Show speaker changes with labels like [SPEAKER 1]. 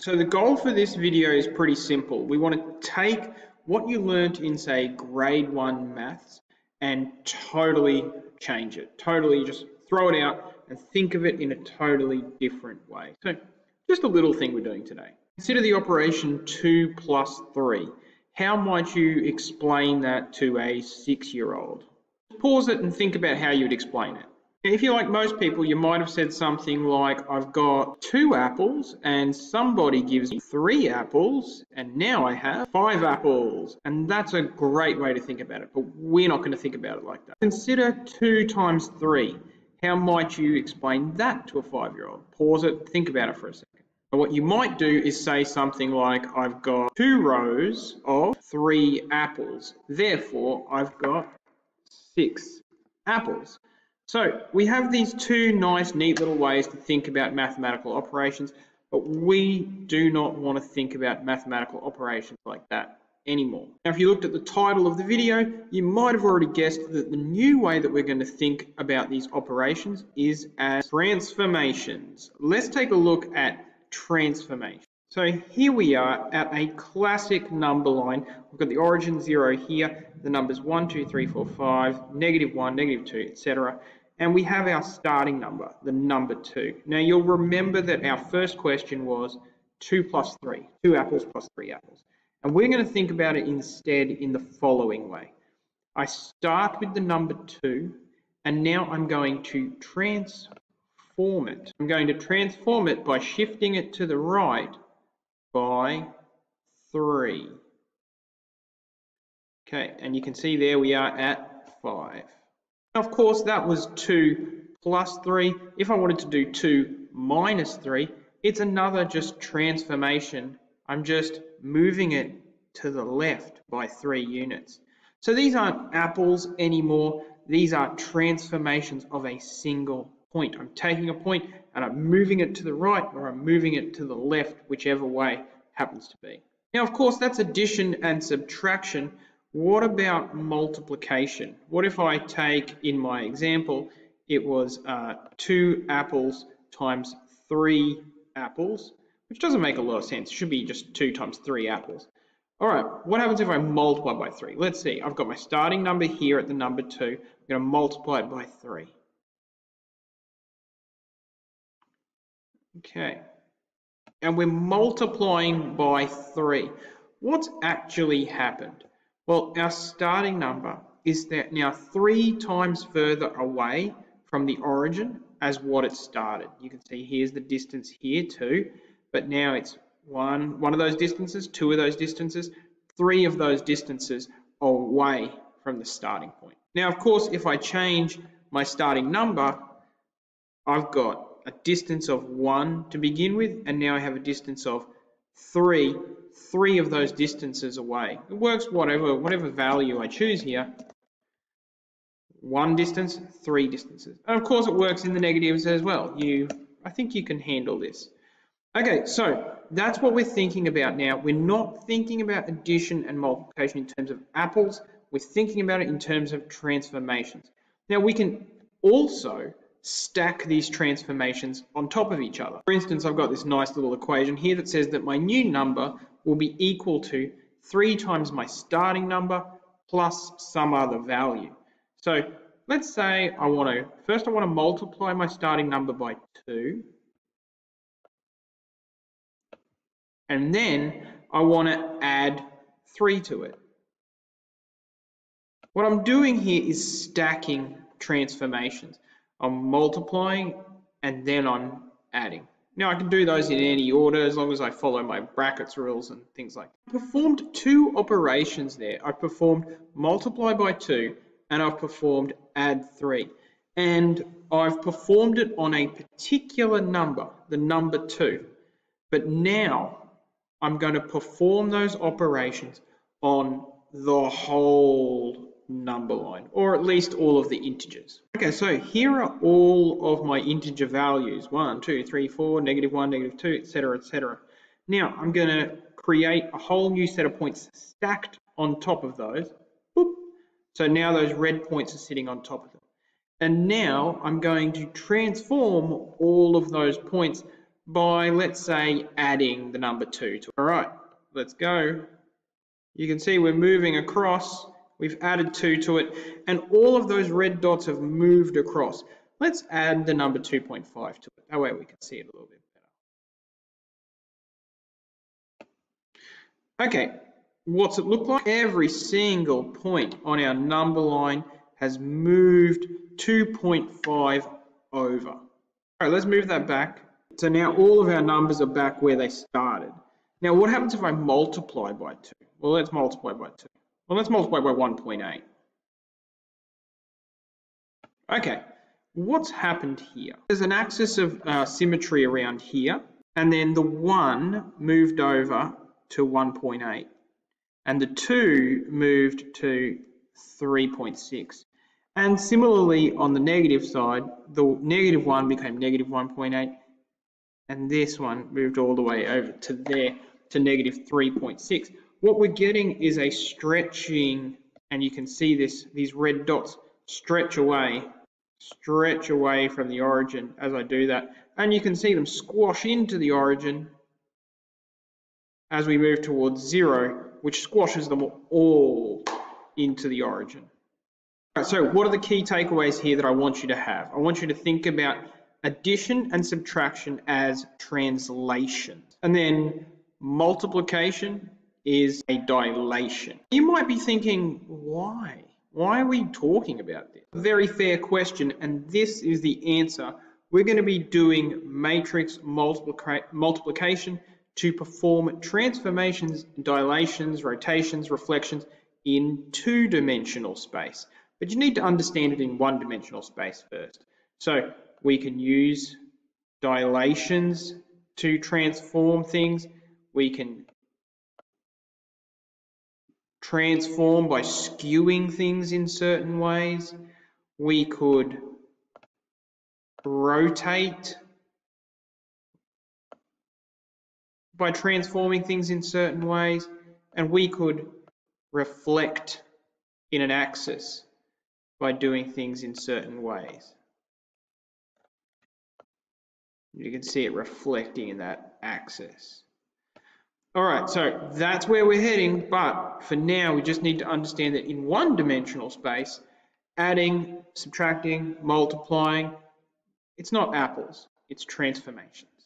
[SPEAKER 1] So the goal for this video is pretty simple. We want to take what you learnt in say grade one maths and totally change it. Totally just throw it out and think of it in a totally different way. So just a little thing we're doing today. Consider the operation 2 plus 3. How might you explain that to a six-year-old? Pause it and think about how you would explain it. If you're like most people, you might have said something like, I've got two apples and somebody gives me three apples and now I have five apples. And that's a great way to think about it, but we're not going to think about it like that. Consider two times three. How might you explain that to a five-year-old? Pause it, think about it for a second. What you might do is say something like, I've got two rows of three apples. Therefore, I've got six apples. So we have these two nice, neat little ways to think about mathematical operations, but we do not want to think about mathematical operations like that anymore. Now, if you looked at the title of the video, you might have already guessed that the new way that we're going to think about these operations is as transformations. Let's take a look at transformation. So here we are at a classic number line. We've got the origin 0 here, the numbers 1, 2, 3, 4, 5, negative 1, negative 2, etc. And we have our starting number, the number 2. Now you'll remember that our first question was 2 plus 3, 2 apples plus 3 apples. And we're going to think about it instead in the following way. I start with the number 2, and now I'm going to transform it. I'm going to transform it by shifting it to the right by 3. Okay, and you can see there we are at 5. Of course, that was 2 plus 3. If I wanted to do 2 minus 3, it's another just transformation. I'm just moving it to the left by 3 units. So these aren't apples anymore. These are transformations of a single point. I'm taking a point and I'm moving it to the right or I'm moving it to the left, whichever way happens to be. Now, of course, that's addition and subtraction, what about multiplication? What if I take, in my example, it was uh, 2 apples times 3 apples, which doesn't make a lot of sense. It should be just 2 times 3 apples. All right, what happens if I multiply by 3? Let's see, I've got my starting number here at the number 2. I'm going to multiply it by 3. Okay, and we're multiplying by 3. What's actually happened? Well, our starting number is that now three times further away from the origin as what it started. You can see here's the distance here too, but now it's one, one of those distances, two of those distances, three of those distances away from the starting point. Now, of course, if I change my starting number, I've got a distance of one to begin with, and now I have a distance of three three of those distances away. It works whatever, whatever value I choose here. One distance, three distances. And of course it works in the negatives as well. You, I think you can handle this. Okay, so that's what we're thinking about now. We're not thinking about addition and multiplication in terms of apples. We're thinking about it in terms of transformations. Now we can also stack these transformations on top of each other. For instance, I've got this nice little equation here that says that my new number will be equal to 3 times my starting number plus some other value. So let's say I want to, first I want to multiply my starting number by 2. And then I want to add 3 to it. What I'm doing here is stacking transformations. I'm multiplying and then I'm adding. Now I can do those in any order as long as I follow my brackets rules and things like that. I performed two operations there. I performed multiply by 2 and I've performed add 3. And I've performed it on a particular number, the number 2. But now I'm going to perform those operations on the whole number line, or at least all of the integers. Okay, so here are all of my integer values, 1, 2, 3, 4, negative 1, negative 2, etc., etc. Now, I'm going to create a whole new set of points stacked on top of those. Boop. So now those red points are sitting on top of them. And now I'm going to transform all of those points by, let's say, adding the number 2 to. All right, let's go. You can see we're moving across. We've added 2 to it, and all of those red dots have moved across. Let's add the number 2.5 to it. That way we can see it a little bit better. Okay, what's it look like? Every single point on our number line has moved 2.5 over. All right, let's move that back. So now all of our numbers are back where they started. Now what happens if I multiply by 2? Well, let's multiply by 2. Well, let's multiply by 1.8. Okay, what's happened here? There's an axis of uh, symmetry around here, and then the 1 moved over to 1.8, and the 2 moved to 3.6. And similarly, on the negative side, the negative 1 became negative 1.8, and this one moved all the way over to there to negative 3.6. What we're getting is a stretching, and you can see this, these red dots stretch away, stretch away from the origin as I do that. And you can see them squash into the origin as we move towards zero, which squashes them all into the origin. So what are the key takeaways here that I want you to have? I want you to think about addition and subtraction as translation. And then multiplication is a dilation. You might be thinking, why? Why are we talking about this? Very fair question, and this is the answer. We're going to be doing matrix multiplica multiplication to perform transformations, dilations, rotations, reflections in two-dimensional space but you need to understand it in one-dimensional space first. So we can use dilations to transform things. We can transform by skewing things in certain ways. We could rotate by transforming things in certain ways. And we could reflect in an axis by doing things in certain ways. You can see it reflecting in that axis. All right, so that's where we're heading, but for now we just need to understand that in one dimensional space, adding, subtracting, multiplying, it's not apples, it's transformations.